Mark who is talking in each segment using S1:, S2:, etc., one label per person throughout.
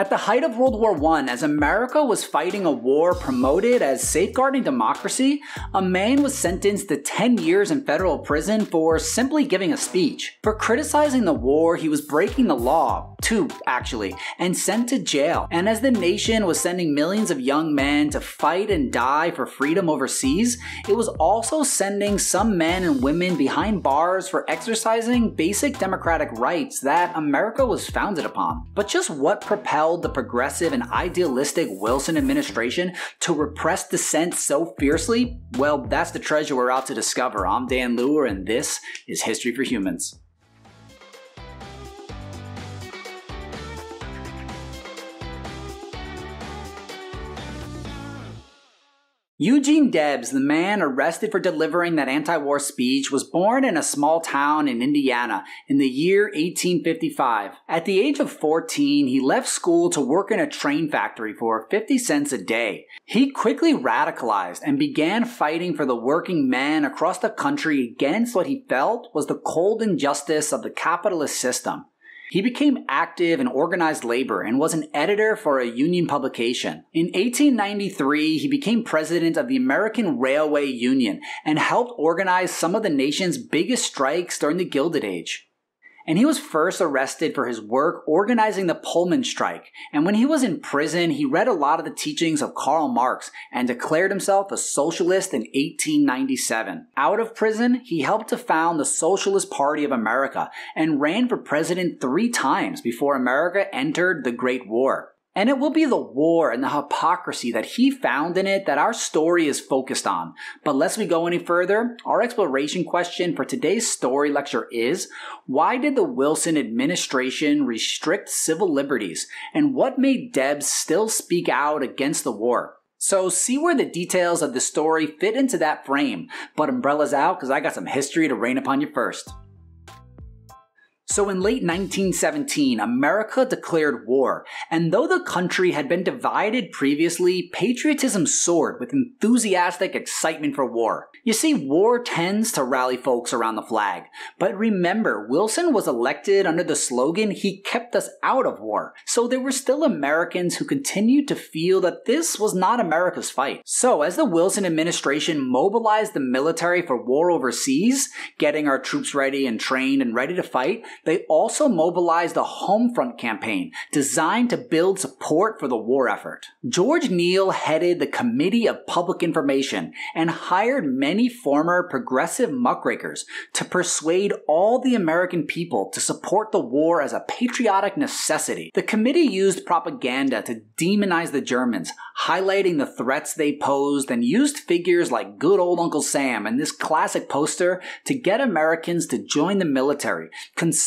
S1: At the height of World War I, as America was fighting a war promoted as safeguarding democracy, a man was sentenced to 10 years in federal prison for simply giving a speech. For criticizing the war, he was breaking the law, two actually, and sent to jail. And as the nation was sending millions of young men to fight and die for freedom overseas, it was also sending some men and women behind bars for exercising basic democratic rights that America was founded upon. But just what propelled the progressive and idealistic Wilson administration to repress dissent so fiercely? Well, that's the treasure we're out to discover. I'm Dan Luer, and this is History for Humans. Eugene Debs, the man arrested for delivering that anti war speech, was born in a small town in Indiana in the year 1855. At the age of 14, he left school to work in a train factory for 50 cents a day. He quickly radicalized and began fighting for the working men across the country against what he felt was the cold injustice of the capitalist system. He became active in organized labor and was an editor for a union publication. In 1893, he became president of the American Railway Union and helped organize some of the nation's biggest strikes during the Gilded Age and he was first arrested for his work organizing the Pullman strike. And when he was in prison, he read a lot of the teachings of Karl Marx and declared himself a socialist in 1897. Out of prison, he helped to found the Socialist Party of America and ran for president three times before America entered the Great War. And it will be the war and the hypocrisy that he found in it that our story is focused on. But lest we go any further, our exploration question for today's story lecture is why did the Wilson administration restrict civil liberties? And what made Debs still speak out against the war? So see where the details of the story fit into that frame. But umbrellas out because I got some history to rain upon you first. So in late 1917, America declared war, and though the country had been divided previously, patriotism soared with enthusiastic excitement for war. You see, war tends to rally folks around the flag. But remember, Wilson was elected under the slogan, he kept us out of war. So there were still Americans who continued to feel that this was not America's fight. So as the Wilson administration mobilized the military for war overseas, getting our troops ready and trained and ready to fight, they also mobilized a home front campaign designed to build support for the war effort. George Creel headed the Committee of Public Information and hired many former progressive muckrakers to persuade all the American people to support the war as a patriotic necessity. The committee used propaganda to demonize the Germans, highlighting the threats they posed and used figures like good old Uncle Sam and this classic poster to get Americans to join the military,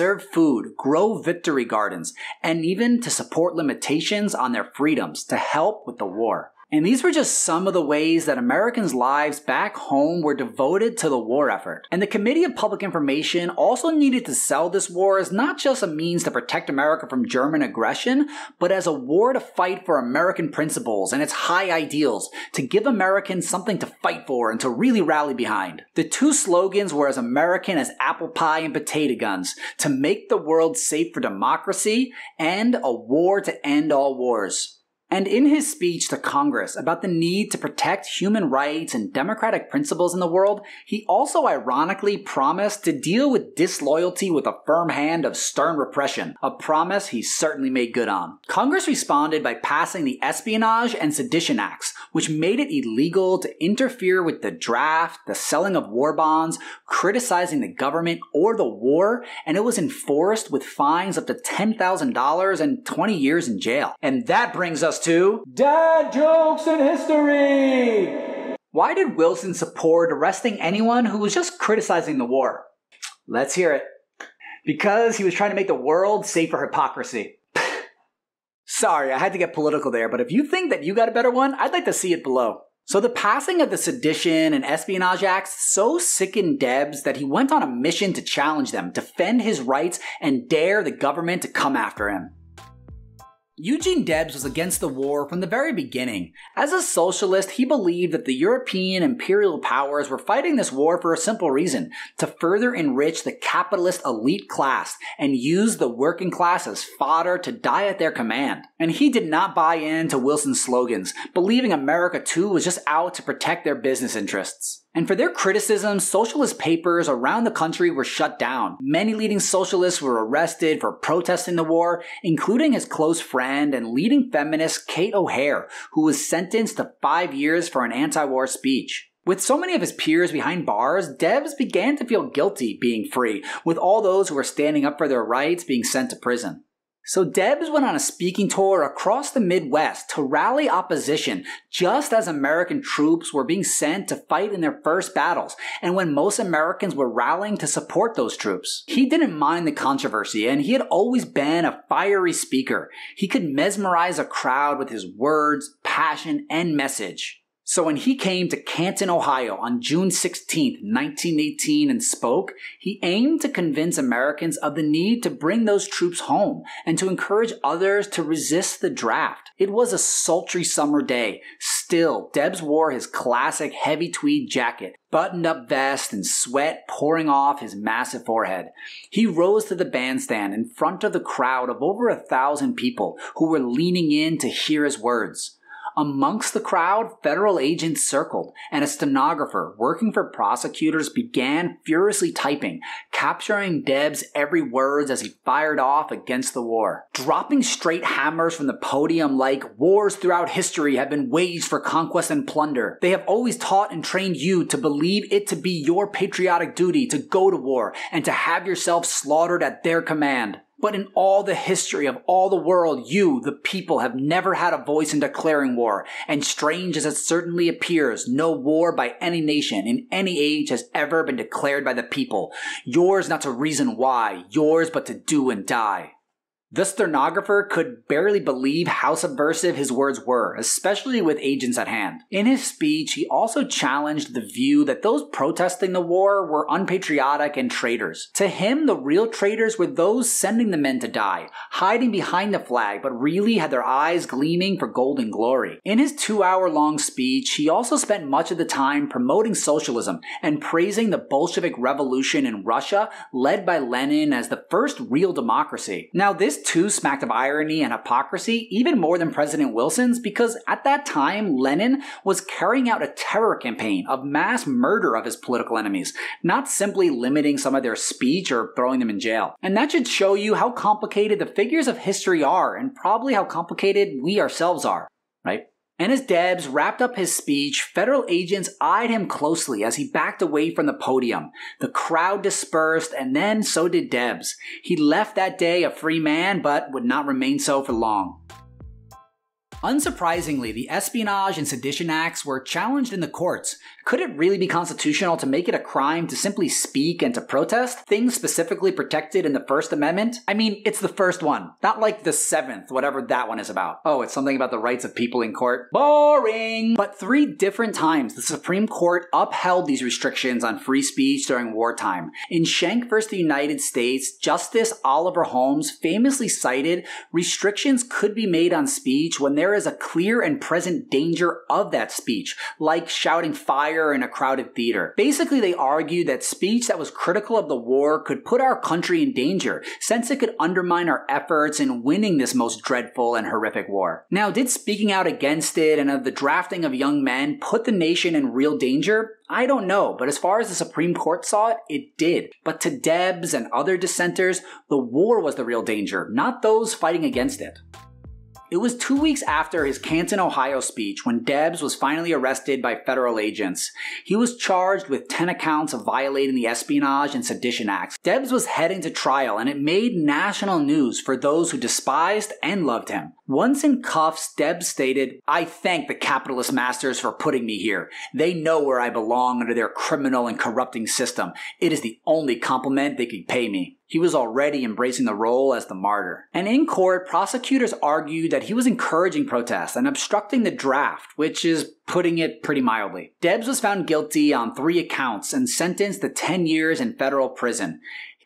S1: conserve food, grow victory gardens, and even to support limitations on their freedoms to help with the war. And these were just some of the ways that Americans' lives back home were devoted to the war effort. And the Committee of Public Information also needed to sell this war as not just a means to protect America from German aggression, but as a war to fight for American principles and its high ideals, to give Americans something to fight for and to really rally behind. The two slogans were as American as apple pie and potato guns, to make the world safe for democracy and a war to end all wars. And in his speech to Congress about the need to protect human rights and democratic principles in the world, he also ironically promised to deal with disloyalty with a firm hand of stern repression, a promise he certainly made good on. Congress responded by passing the Espionage and Sedition Acts, which made it illegal to interfere with the draft, the selling of war bonds, criticizing the government or the war, and it was enforced with fines up to $10,000 and 20 years in jail. And that brings us to Dad Jokes in History! Why did Wilson support arresting anyone who was just criticizing the war? Let's hear it. Because he was trying to make the world safe for hypocrisy. Sorry, I had to get political there, but if you think that you got a better one, I'd like to see it below. So the passing of the Sedition and Espionage Acts so sickened Debs that he went on a mission to challenge them, defend his rights, and dare the government to come after him. Eugene Debs was against the war from the very beginning. As a socialist, he believed that the European imperial powers were fighting this war for a simple reason to further enrich the capitalist elite class and use the working class as fodder to die at their command. And he did not buy into Wilson's slogans, believing America too was just out to protect their business interests. And for their criticism, socialist papers around the country were shut down. Many leading socialists were arrested for protesting the war, including his close friend and leading feminist Kate O'Hare, who was sentenced to five years for an anti-war speech. With so many of his peers behind bars, Debs began to feel guilty being free, with all those who were standing up for their rights being sent to prison. So Debs went on a speaking tour across the Midwest to rally opposition just as American troops were being sent to fight in their first battles and when most Americans were rallying to support those troops. He didn't mind the controversy and he had always been a fiery speaker. He could mesmerize a crowd with his words, passion, and message. So when he came to Canton, Ohio on June 16, 1918 and spoke, he aimed to convince Americans of the need to bring those troops home and to encourage others to resist the draft. It was a sultry summer day. Still, Debs wore his classic heavy tweed jacket, buttoned up vest, and sweat pouring off his massive forehead. He rose to the bandstand in front of the crowd of over a thousand people who were leaning in to hear his words. Amongst the crowd, federal agents circled, and a stenographer working for prosecutors began furiously typing, capturing Debs' every word as he fired off against the war. Dropping straight hammers from the podium like, wars throughout history have been waged for conquest and plunder. They have always taught and trained you to believe it to be your patriotic duty to go to war and to have yourself slaughtered at their command. But in all the history of all the world, you, the people, have never had a voice in declaring war. And strange as it certainly appears, no war by any nation in any age has ever been declared by the people. Yours not to reason why, yours but to do and die. The stenographer could barely believe how subversive his words were, especially with agents at hand. In his speech, he also challenged the view that those protesting the war were unpatriotic and traitors. To him, the real traitors were those sending the men to die, hiding behind the flag, but really had their eyes gleaming for golden glory. In his two hour long speech, he also spent much of the time promoting socialism and praising the Bolshevik Revolution in Russia, led by Lenin as the first real democracy. Now, this too smacked of irony and hypocrisy, even more than President Wilson's, because at that time, Lenin was carrying out a terror campaign of mass murder of his political enemies, not simply limiting some of their speech or throwing them in jail. And that should show you how complicated the figures of history are, and probably how complicated we ourselves are, right? And as Debs wrapped up his speech, federal agents eyed him closely as he backed away from the podium. The crowd dispersed, and then so did Debs. He left that day a free man, but would not remain so for long. Unsurprisingly, the Espionage and Sedition Acts were challenged in the courts. Could it really be constitutional to make it a crime to simply speak and to protest? Things specifically protected in the First Amendment? I mean, it's the first one, not like the seventh, whatever that one is about. Oh, it's something about the rights of people in court. Boring! But three different times the Supreme Court upheld these restrictions on free speech during wartime. In Schenck v. the United States, Justice Oliver Holmes famously cited restrictions could be made on speech when there there is a clear and present danger of that speech, like shouting fire in a crowded theater. Basically, they argued that speech that was critical of the war could put our country in danger, since it could undermine our efforts in winning this most dreadful and horrific war. Now, did speaking out against it and of the drafting of young men put the nation in real danger? I don't know, but as far as the Supreme Court saw it, it did. But to Debs and other dissenters, the war was the real danger, not those fighting against it. It was two weeks after his Canton, Ohio speech when Debs was finally arrested by federal agents. He was charged with 10 accounts of violating the Espionage and Sedition Acts. Debs was heading to trial and it made national news for those who despised and loved him. Once in cuffs, Debs stated, I thank the capitalist masters for putting me here. They know where I belong under their criminal and corrupting system. It is the only compliment they could pay me. He was already embracing the role as the martyr. And in court, prosecutors argued that he was encouraging protests and obstructing the draft, which is putting it pretty mildly. Debs was found guilty on three accounts and sentenced to 10 years in federal prison.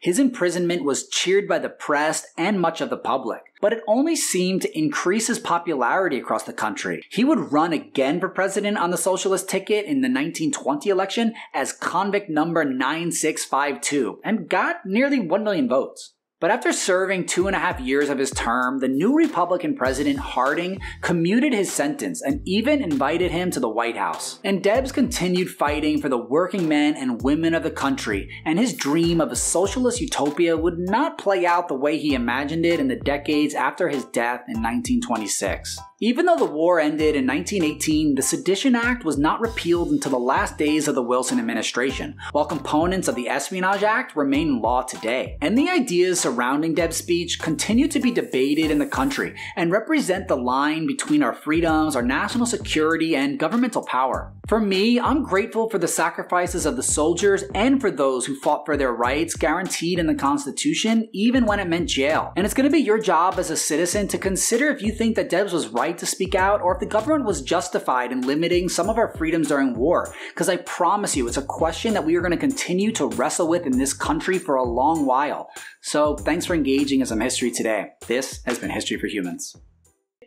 S1: His imprisonment was cheered by the press and much of the public. But it only seemed to increase his popularity across the country. He would run again for president on the socialist ticket in the 1920 election as convict number 9652 and got nearly 1 million votes. But after serving two and a half years of his term, the new Republican president Harding commuted his sentence and even invited him to the White House. And Debs continued fighting for the working men and women of the country, and his dream of a socialist utopia would not play out the way he imagined it in the decades after his death in 1926. Even though the war ended in 1918, the Sedition Act was not repealed until the last days of the Wilson administration, while components of the Espionage Act remain law today. And the ideas surrounding Deb's speech continue to be debated in the country and represent the line between our freedoms, our national security, and governmental power. For me, I'm grateful for the sacrifices of the soldiers and for those who fought for their rights guaranteed in the Constitution, even when it meant jail. And it's going to be your job as a citizen to consider if you think that Debs was right to speak out or if the government was justified in limiting some of our freedoms during war. Because I promise you, it's a question that we are going to continue to wrestle with in this country for a long while. So thanks for engaging in some history today. This has been History for Humans.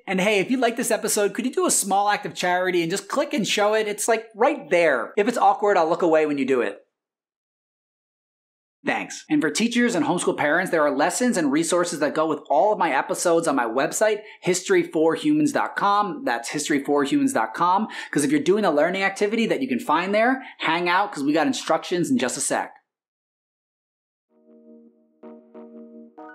S1: And hey, if you like this episode, could you do a small act of charity and just click and show it? It's like right there. If it's awkward, I'll look away when you do it. Thanks. And for teachers and homeschool parents, there are lessons and resources that go with all of my episodes on my website, historyforhumans.com. That's historyforhumans.com. Because if you're doing a learning activity that you can find there, hang out because we got instructions in just a sec.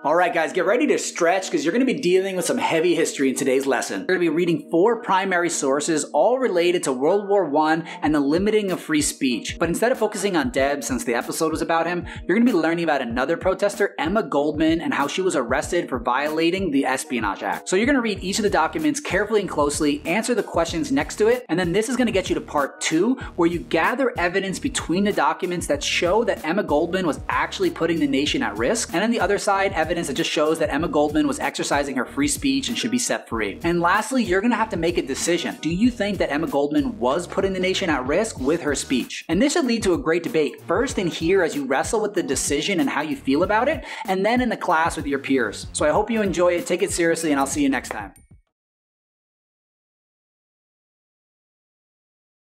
S1: All right, guys, get ready to stretch because you're going to be dealing with some heavy history in today's lesson. We're going to be reading four primary sources, all related to World War I and the limiting of free speech. But instead of focusing on Deb, since the episode was about him, you're going to be learning about another protester, Emma Goldman, and how she was arrested for violating the Espionage Act. So you're going to read each of the documents carefully and closely, answer the questions next to it, and then this is going to get you to part two, where you gather evidence between the documents that show that Emma Goldman was actually putting the nation at risk, and on the other side, evidence evidence that just shows that Emma Goldman was exercising her free speech and should be set free. And lastly, you're gonna have to make a decision. Do you think that Emma Goldman was putting the nation at risk with her speech? And this should lead to a great debate, first in here as you wrestle with the decision and how you feel about it, and then in the class with your peers. So I hope you enjoy it, take it seriously, and I'll see you next time.